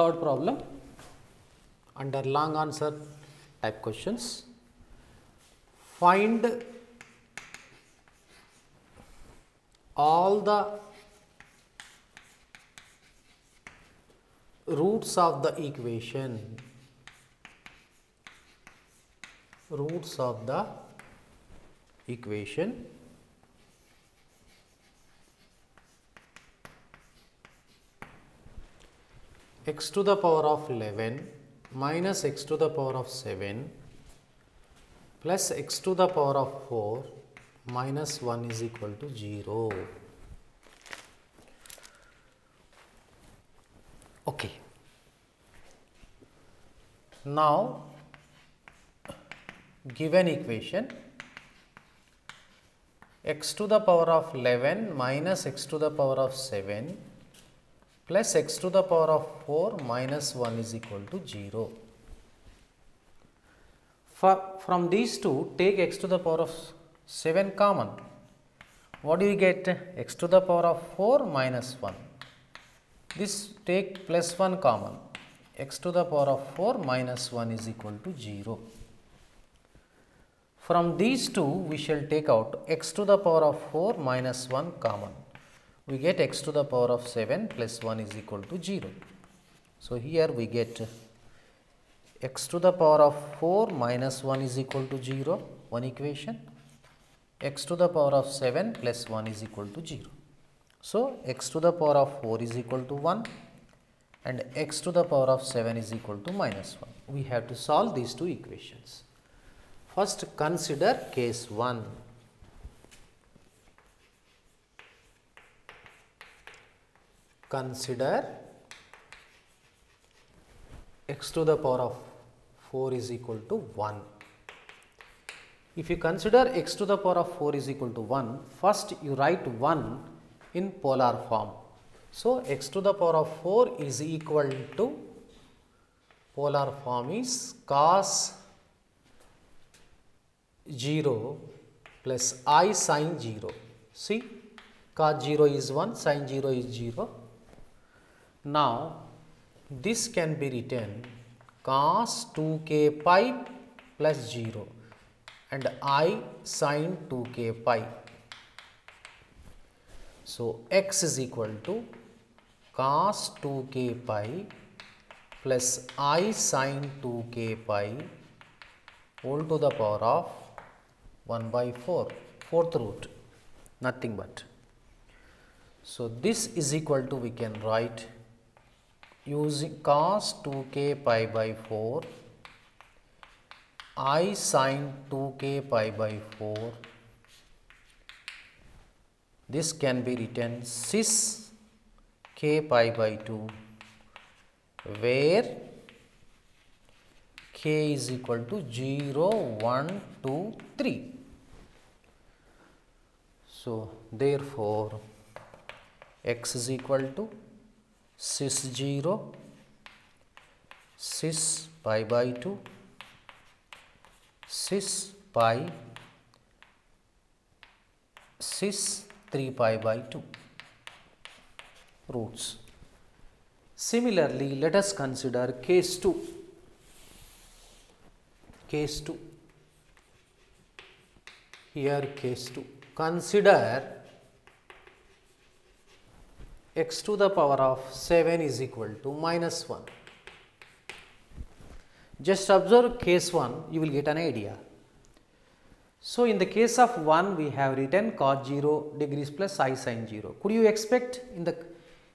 Third problem. Under long answer type questions. Find all the roots of the equation. Roots of the equation x to the power of 11 minus x to the power of 7 plus x to the power of 4 minus 1 is equal to 0. Okay. Now, given equation x to the power of 11 minus x to the power of 7 plus x to the power of 4 minus 1 is equal to 0. For, from these two, take x to the power of 7 common. What do you get? x to the power of 4 minus 1. This take plus 1 common. x to the power of 4 minus 1 is equal to 0. From these two, we shall take out x to the power of 4 minus 1 common. We get x to the power of 7 plus 1 is equal to 0. So, here we get x to the power of 4 minus 1 is equal to 0, one equation, x to the power of 7 plus 1 is equal to 0. So, x to the power of 4 is equal to 1 and x to the power of 7 is equal to minus 1. We have to solve these two equations. First consider case 1. Consider x to the power of 4 is equal to 1. If you consider x to the power of 4 is equal to 1, first you write 1 in polar form. So, x to the power of 4 is equal to polar form is cos 0 plus i sin 0. See, cos 0 is 1, sin 0 is 0. Now, this can be written cos 2k pi plus 0 and i sin 2k pi. So, x is equal to cos 2k pi plus i sin 2k pi whole to the power of 1 by 4, fourth root, nothing but. So, this is equal to we can write using cos 2k pi by 4, i sin 2k pi by 4. This can be written cis k pi by 2, where k is equal to 0, 1, 2, 3. So, therefore, x is equal to cis 0, cis pi by 2, cis pi, cis 3 pi by 2 roots. Similarly, let us consider case 2. Case 2. Here case 2. Consider x to the power of 7 is equal to minus 1. Just observe case 1, you will get an idea. So, in the case of 1, we have written cos 0 degrees plus i sin 0. Could you expect in the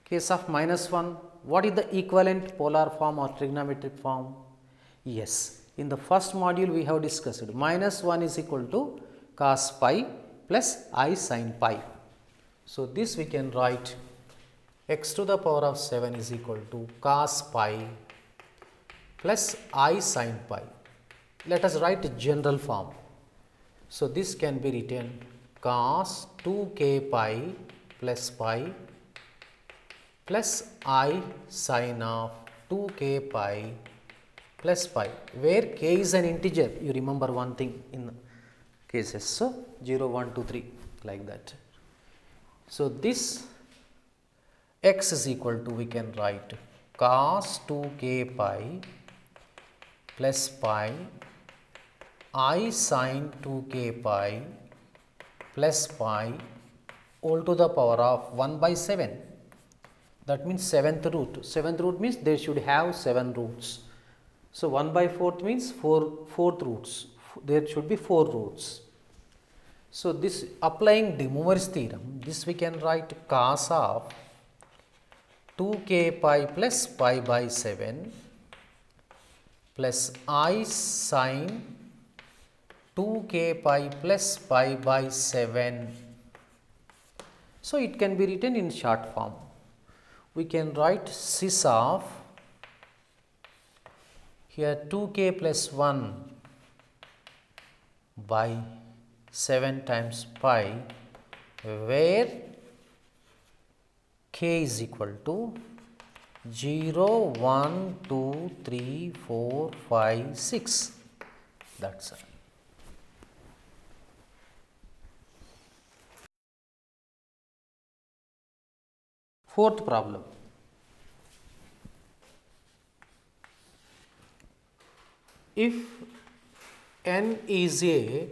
case of minus 1, what is the equivalent polar form or trigonometric form? Yes, in the first module we have discussed minus 1 is equal to cos pi plus i sin pi. So, this we can write x to the power of 7 is equal to cos pi plus i sin pi. Let us write general form. So, this can be written cos 2k pi plus pi plus i sin of 2k pi plus pi, where k is an integer. You remember one thing in cases. So, 0, 1, 2, 3 like that. So, this x is equal to we can write cos 2k pi plus pi i sin 2k pi plus pi all to the power of 1 by 7 that means 7th root. 7th root means they should have 7 roots. So 1 by 4th means 4 fourth roots. There should be 4 roots. So this applying de Moivre's theorem this we can write cos of 2k pi plus pi by 7 plus i sin 2k pi plus pi by 7. So, it can be written in short form. We can write cis of here 2k plus 1 by 7 times pi where k is equal to 0, 1, 2, 3, 4, 5, 6 that is all. Fourth problem. If n is a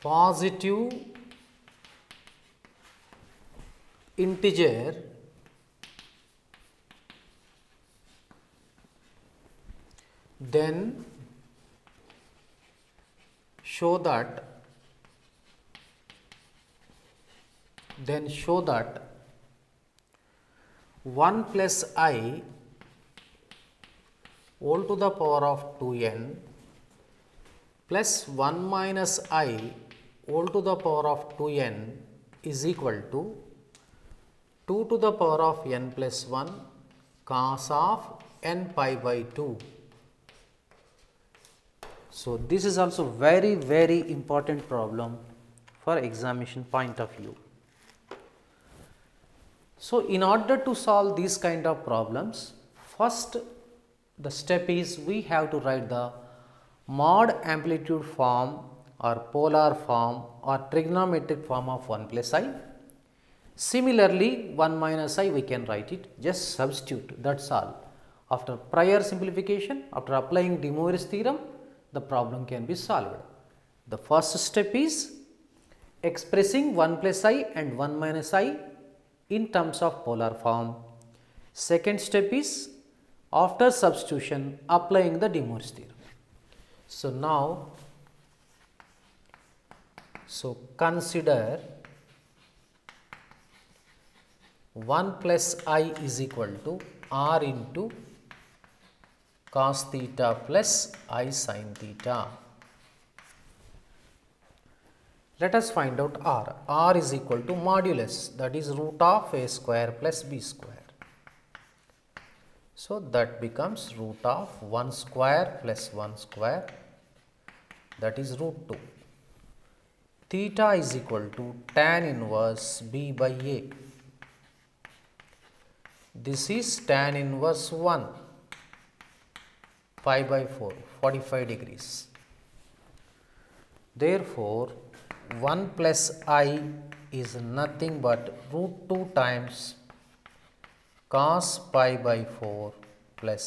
positive integer then show that then show that 1 plus i all to the power of 2n plus 1 minus i all to the power of 2n is equal to 2 to the power of n plus 1 cos of n pi by 2. So, this is also very very important problem for examination point of view. So, in order to solve these kind of problems, first the step is we have to write the mod amplitude form or polar form or trigonometric form of 1 plus i. Similarly, 1 minus i we can write it just substitute that is all. After prior simplification, after applying De Moivre's theorem, the problem can be solved. The first step is expressing 1 plus i and 1 minus i in terms of polar form. Second step is after substitution applying the De Moivre's theorem. So, now, so consider 1 plus i is equal to r into cos theta plus i sin theta. Let us find out r. r is equal to modulus that is root of a square plus b square. So, that becomes root of 1 square plus 1 square that is root 2. Theta is equal to tan inverse b by a. This is tan inverse 1 pi by 4 45 degrees. Therefore, 1 plus i is nothing but root 2 times cos pi by 4 plus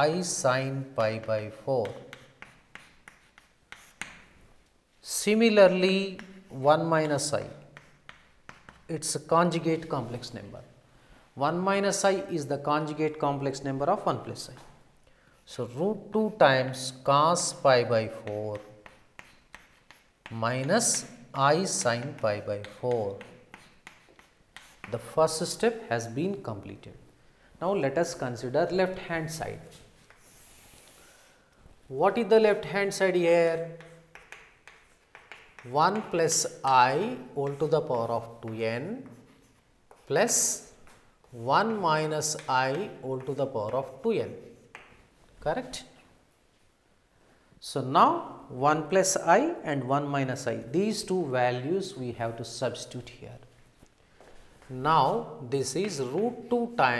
i sin pi by 4. Similarly, 1 minus i, it is a conjugate complex number. 1 minus i is the conjugate complex number of 1 plus i. So, root 2 times cos pi by 4 minus i sin pi by 4. The first step has been completed. Now, let us consider left hand side. What is the left hand side here? 1 plus i all to the power of 2n plus 1 minus i all to the power of 2n, correct? So, now 1 plus i and 1 minus i these two values we have to substitute here. Now, this is root 2 times